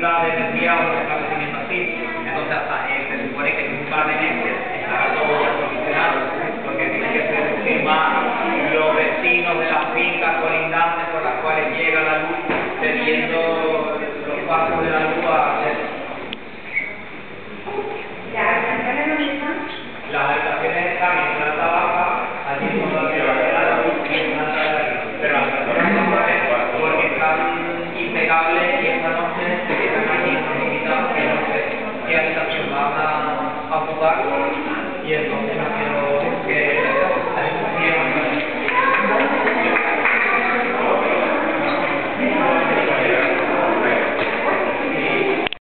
de energía o y entonces